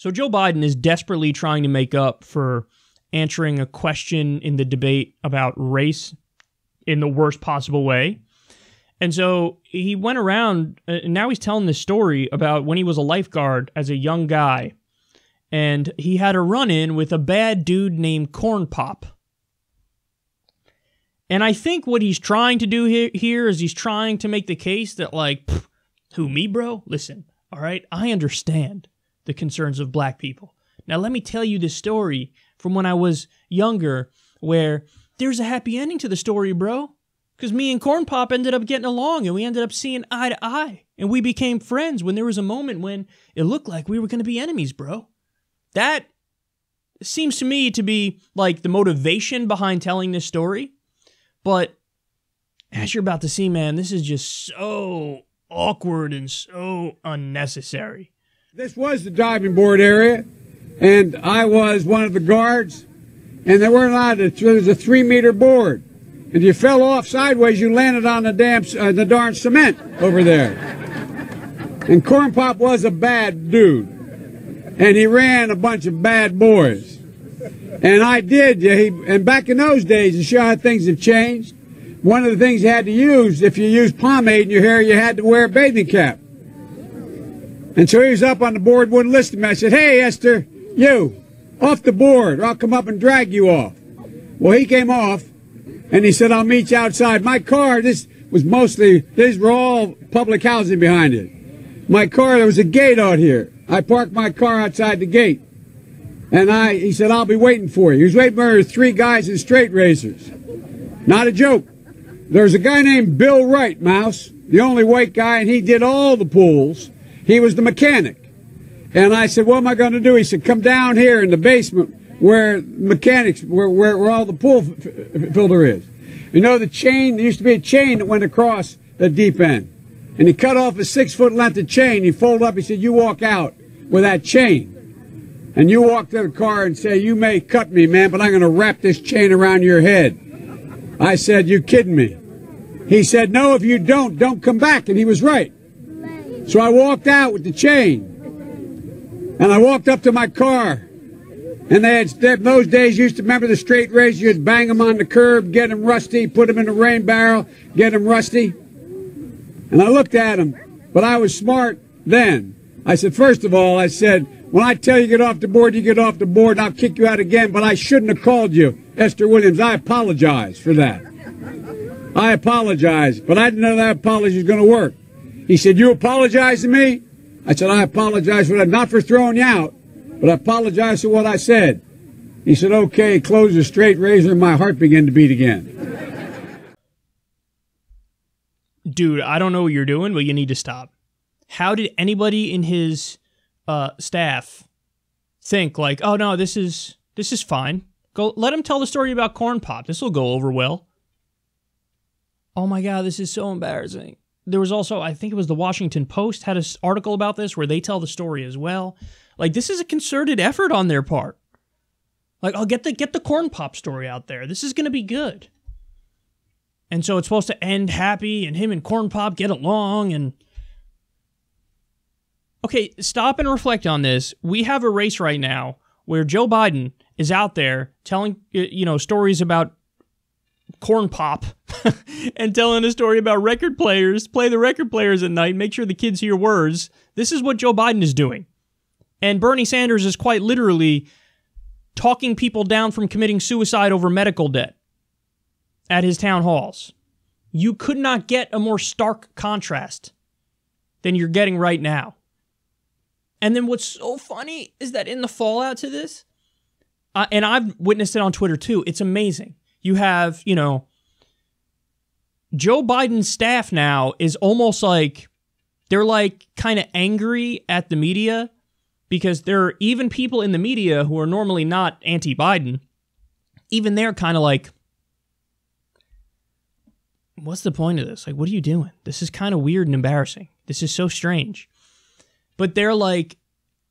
So Joe Biden is desperately trying to make up for answering a question in the debate about race in the worst possible way. And so he went around, uh, and now he's telling this story about when he was a lifeguard as a young guy. And he had a run in with a bad dude named Corn Pop. And I think what he's trying to do here, here is he's trying to make the case that, like, who, me, bro? Listen, all right, I understand the concerns of black people. Now, let me tell you this story from when I was younger where there's a happy ending to the story, bro. Because me and Corn Pop ended up getting along and we ended up seeing eye to eye. And we became friends when there was a moment when it looked like we were going to be enemies, bro. That seems to me to be like the motivation behind telling this story. But as you're about to see, man, this is just so awkward and so unnecessary. This was the diving board area, and I was one of the guards, and they weren't allowed to, there was a three meter board. And if you fell off sideways, you landed on the damn, uh, the darn cement over there. And Corn Pop was a bad dude. And he ran a bunch of bad boys. And I did. Yeah, he, and back in those days, to show how things have changed, one of the things you had to use, if you used pomade in your hair, you had to wear a bathing cap. And so he was up on the board, wouldn't listen to me. I said, Hey, Esther, you, off the board, or I'll come up and drag you off. Well, he came off, and he said, I'll meet you outside. My car, this was mostly, these were all public housing behind it. My car, there was a gate out here. I parked my car outside the gate. And I, he said, I'll be waiting for you. He was waiting for three guys in straight razors. Not a joke. There's a guy named Bill Wright, Mouse, the only white guy, and he did all the pools. He was the mechanic. And I said, what am I going to do? He said, come down here in the basement where mechanics, where, where, where all the pool filter is. You know, the chain, there used to be a chain that went across the deep end. And he cut off a six foot length of chain. He folded up. He said, you walk out with that chain. And you walk to the car and say, you may cut me, man, but I'm going to wrap this chain around your head. I said, you kidding me? He said, no, if you don't, don't come back. And he was right. So I walked out with the chain. And I walked up to my car. And they had, those days, you used to remember the straight razor. You'd bang them on the curb, get them rusty, put them in a rain barrel, get them rusty. And I looked at him, but I was smart then. I said, first of all, I said, when I tell you get off the board, you get off the board, and I'll kick you out again, but I shouldn't have called you Esther Williams. I apologize for that. I apologize, but I didn't know that apology was going to work. He said, you apologize to me? I said, I apologize for that, not for throwing you out, but I apologize for what I said. He said, okay, close the straight razor, and my heart began to beat again. Dude, I don't know what you're doing, but you need to stop. How did anybody in his uh, staff think like, oh no, this is this is fine. Go let him tell the story about corn pop. This will go over well. Oh my god, this is so embarrassing. There was also, I think it was the Washington Post had an article about this where they tell the story as well. Like this is a concerted effort on their part. Like, I'll get the get the corn pop story out there. This is gonna be good. And so it's supposed to end happy and him and corn pop get along and Okay, stop and reflect on this. We have a race right now where Joe Biden is out there telling you know stories about corn pop and telling a story about record players, play the record players at night, make sure the kids hear words. This is what Joe Biden is doing. And Bernie Sanders is quite literally talking people down from committing suicide over medical debt at his town halls. You could not get a more stark contrast than you're getting right now. And then what's so funny is that in the fallout to this, uh, and I've witnessed it on Twitter too, it's amazing. You have, you know, Joe Biden's staff now is almost like they're like kind of angry at the media because there are even people in the media who are normally not anti Biden, even they're kind of like, what's the point of this? Like, what are you doing? This is kind of weird and embarrassing. This is so strange. But they're like,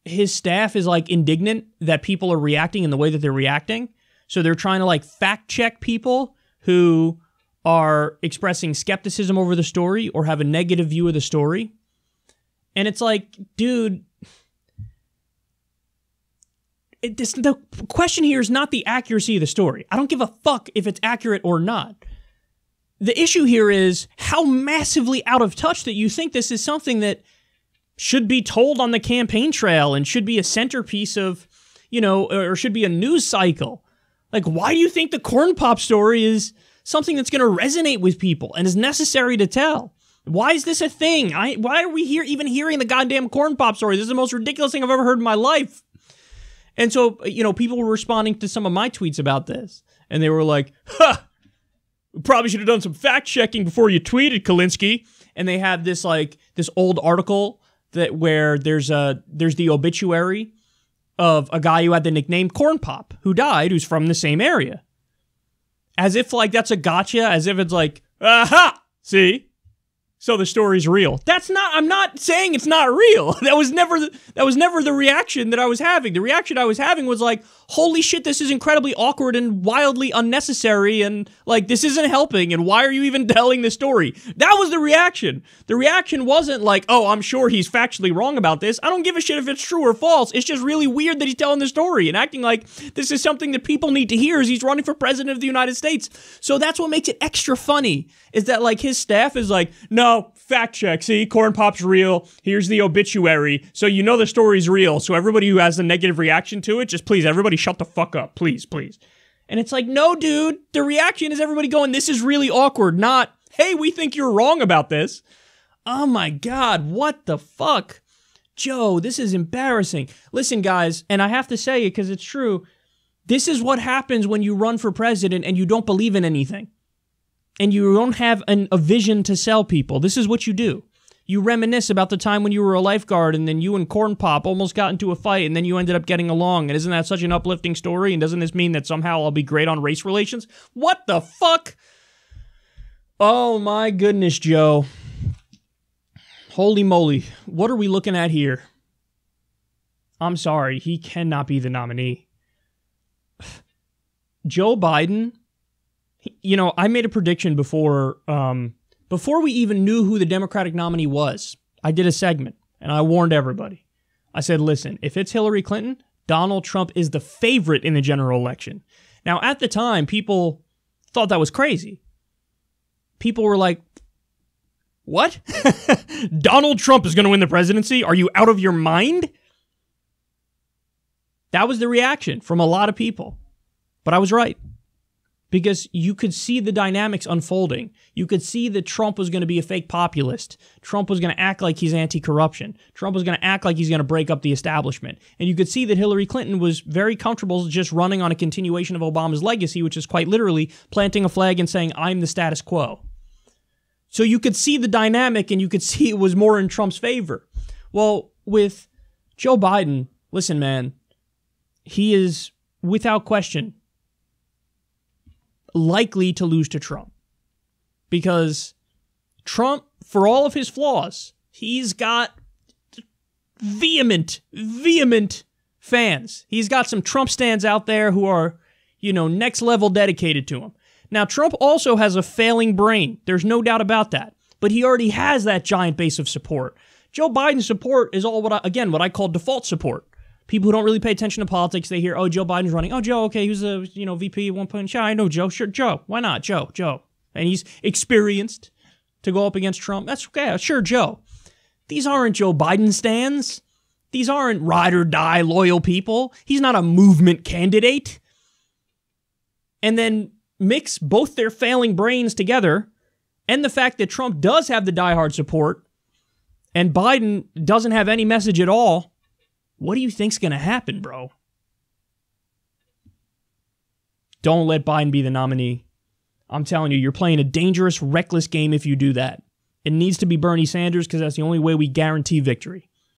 his staff is like indignant that people are reacting in the way that they're reacting. So they're trying to like fact check people who are expressing skepticism over the story or have a negative view of the story. And it's like, dude, it, this, the question here is not the accuracy of the story. I don't give a fuck if it's accurate or not. The issue here is how massively out of touch that you think this is something that should be told on the campaign trail and should be a centerpiece of, you know, or should be a news cycle. Like, why do you think the corn pop story is something that's going to resonate with people and is necessary to tell? Why is this a thing? I, why are we here even hearing the goddamn corn pop story? This is the most ridiculous thing I've ever heard in my life. And so, you know, people were responding to some of my tweets about this, and they were like, "Ha, probably should have done some fact checking before you tweeted, Kulinski." And they have this like this old article that where there's a there's the obituary of a guy who had the nickname Corn Pop, who died, who's from the same area. As if like that's a gotcha, as if it's like, aha, see, so the story's real. That's not I'm not saying it's not real. That was never the, that was never the reaction that I was having. The reaction I was having was like, "Holy shit, this is incredibly awkward and wildly unnecessary and like this isn't helping and why are you even telling this story?" That was the reaction. The reaction wasn't like, "Oh, I'm sure he's factually wrong about this." I don't give a shit if it's true or false. It's just really weird that he's telling the story and acting like this is something that people need to hear as he's running for president of the United States. So that's what makes it extra funny is that like his staff is like, "No, fact check. See, corn pop's real. Here's the obituary. So you know the story's real. So everybody who has a negative reaction to it, just please, everybody shut the fuck up. Please, please. And it's like, no, dude. The reaction is everybody going, this is really awkward, not, hey, we think you're wrong about this. Oh my God, what the fuck? Joe, this is embarrassing. Listen, guys, and I have to say it because it's true. This is what happens when you run for president and you don't believe in anything and you don't have an, a vision to sell people, this is what you do. You reminisce about the time when you were a lifeguard and then you and Corn Pop almost got into a fight and then you ended up getting along. And isn't that such an uplifting story? And doesn't this mean that somehow I'll be great on race relations? What the fuck? Oh my goodness, Joe. Holy moly. What are we looking at here? I'm sorry, he cannot be the nominee. Joe Biden you know, I made a prediction before um, before we even knew who the Democratic nominee was. I did a segment and I warned everybody. I said, listen, if it's Hillary Clinton, Donald Trump is the favorite in the general election. Now, at the time, people thought that was crazy. People were like, what? Donald Trump is going to win the presidency? Are you out of your mind? That was the reaction from a lot of people. But I was right because you could see the dynamics unfolding. You could see that Trump was going to be a fake populist. Trump was going to act like he's anti corruption. Trump was going to act like he's going to break up the establishment. And you could see that Hillary Clinton was very comfortable just running on a continuation of Obama's legacy, which is quite literally planting a flag and saying, I'm the status quo. So you could see the dynamic and you could see it was more in Trump's favor. Well, with Joe Biden, listen, man, he is without question likely to lose to Trump. Because Trump, for all of his flaws, he's got vehement, vehement fans. He's got some Trump stands out there who are, you know, next level dedicated to him. Now, Trump also has a failing brain. There's no doubt about that. But he already has that giant base of support. Joe Biden's support is all what I, again, what I call default support people who don't really pay attention to politics, they hear, oh, Joe Biden's running. Oh, Joe, okay, he's a you know VP at one point. Sure, I know Joe. Sure, Joe. Why not Joe? Joe, and he's experienced to go up against Trump. That's okay. Sure, Joe. These aren't Joe Biden stands. These aren't ride or die loyal people. He's not a movement candidate. And then mix both their failing brains together and the fact that Trump does have the diehard support and Biden doesn't have any message at all what do you think's going to happen, bro? Don't let Biden be the nominee. I'm telling you, you're playing a dangerous, reckless game if you do that. It needs to be Bernie Sanders because that's the only way we guarantee victory.